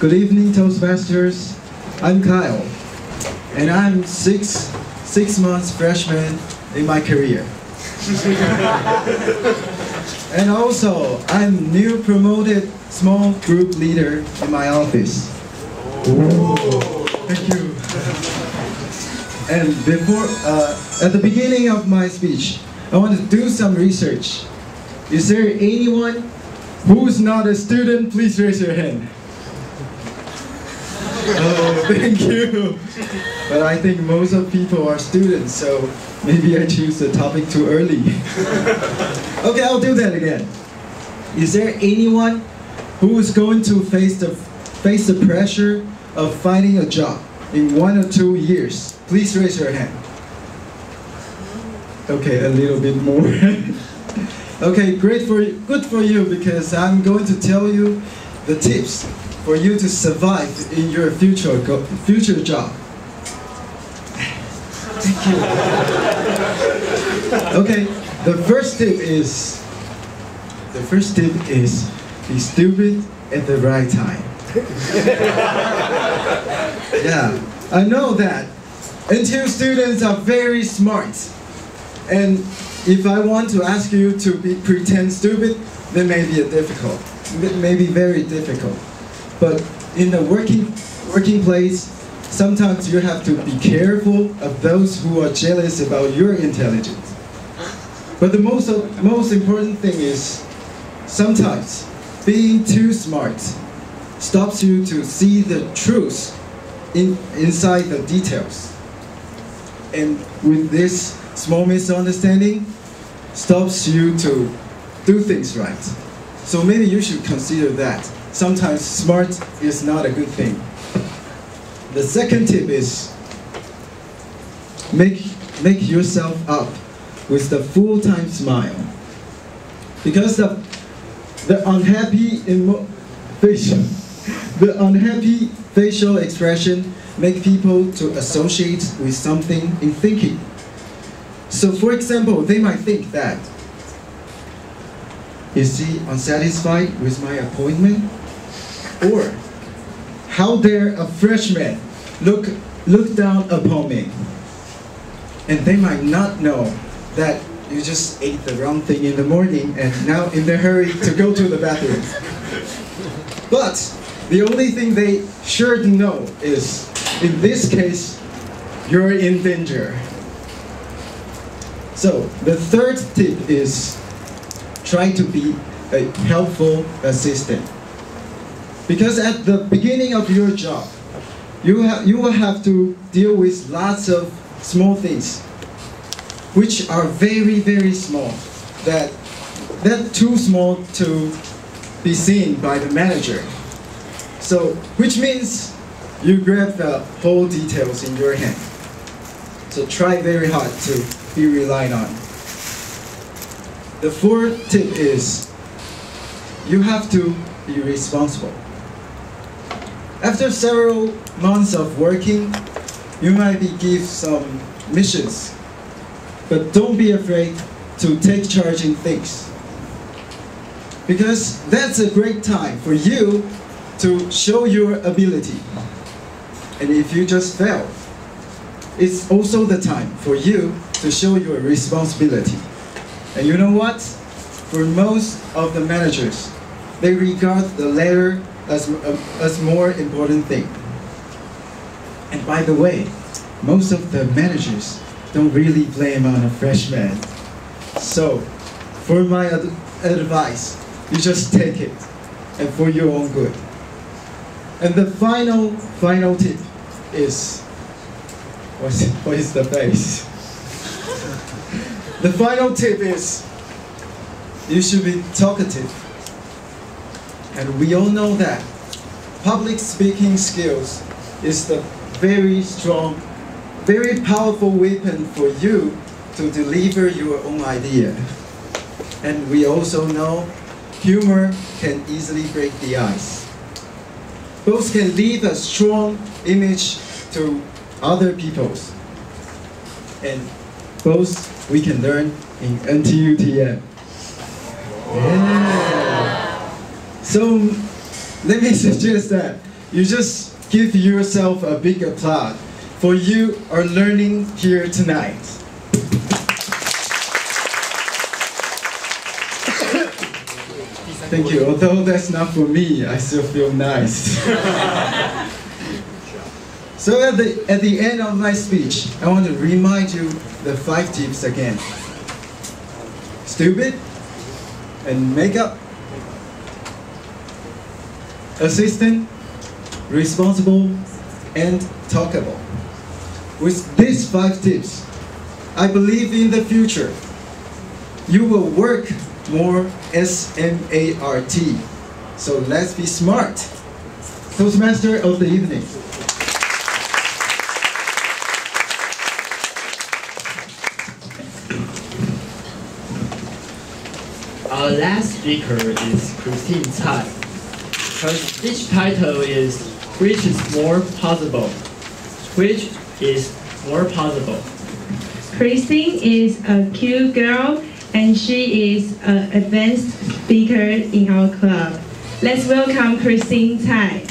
Good evening, Toastmasters. I'm Kyle, and I'm six six months freshman in my career. and also, I'm new promoted small group leader in my office. Thank you. And before, uh, at the beginning of my speech, I want to do some research. Is there anyone who's not a student? Please raise your hand. Oh, thank you. But I think most of people are students, so maybe I choose the topic too early. okay, I'll do that again. Is there anyone who is going to face the face the pressure of finding a job in one or two years? Please raise your hand. Okay, a little bit more. okay, great for you, good for you because I'm going to tell you the tips for you to survive in your future future job. Thank you. okay, the first tip is the first tip is be stupid at the right time. yeah, I know that. NTU students are very smart. And if I want to ask you to be pretend stupid, then maybe a difficult, maybe very difficult. But in the working working place, sometimes you have to be careful of those who are jealous about your intelligence. But the most most important thing is sometimes being too smart stops you to see the truth in, inside the details. And with this small misunderstanding stops you to do things right. So maybe you should consider that. Sometimes smart is not a good thing. The second tip is make, make yourself up with the full-time smile. Because the, the unhappy facial, the unhappy facial expression make people to associate with something in thinking. So for example, they might think that, is he unsatisfied with my appointment? Or, how dare a freshman look, look down upon me? And they might not know that you just ate the wrong thing in the morning and now in the hurry to go to the bathroom. But the only thing they sure know is, in this case, you're in danger. So the third tip is try to be a helpful assistant. Because at the beginning of your job, you, ha you will have to deal with lots of small things, which are very, very small, that they're too small to be seen by the manager. So, which means you grab the whole details in your hand. So try very hard to be relied on. The fourth tip is you have to be responsible. After several months of working, you might be given some missions, but don't be afraid to take charge in things. Because that's a great time for you to show your ability. And if you just fail, it's also the time for you to show your responsibility. And you know what? For most of the managers, they regard the letter as, as more important thing. And by the way, most of the managers don't really blame on a freshman. So, for my ad advice, you just take it, and for your own good. And the final, final tip is, what's, what is the face? the final tip is, you should be talkative. And we all know that public speaking skills is the very strong, very powerful weapon for you to deliver your own idea. And we also know humor can easily break the ice. Both can leave a strong image to other peoples. And both we can learn in NTUTM. Yeah. So let me suggest that you just give yourself a big applause for you are learning here tonight. Thank you. Although that's not for me, I still feel nice. so at the at the end of my speech, I want to remind you the five tips again. Stupid and makeup. Assistant, responsible, and talkable. With these five tips, I believe in the future. You will work more S M A R T. So let's be smart. Toastmaster of the evening. Our last speaker is Christine Tsai. Her speech title is Which is More Possible? Which is more possible? Christine is a cute girl and she is an advanced speaker in our club. Let's welcome Christine Tsai.